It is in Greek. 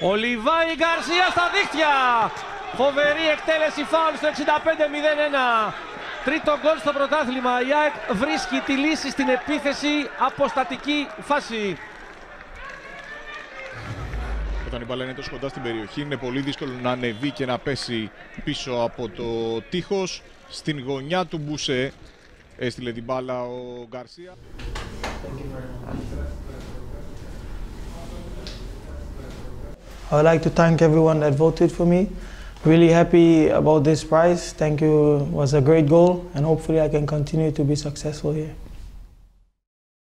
Ο Λιβάη Γκαρσία στα δίχτυα. Φοβερή εκτέλεση φάουλ στο 65-01. Τρίτο γκολ στο πρωτάθλημα. Η ΑΕΚ βρίσκει τη λύση στην επίθεση αποστατική φάση. Όταν η μπάλα είναι τόσο κοντά στην περιοχή είναι πολύ δύσκολο να ανεβεί και να πέσει πίσω από το τείχος. Στην γωνιά του Μπουσέ έστειλε την μπάλα ο Γκαρσία. I would like to thank everyone that voted for me. Really happy about this prize. Thank you. It was a great goal, and hopefully, I can continue to be successful here.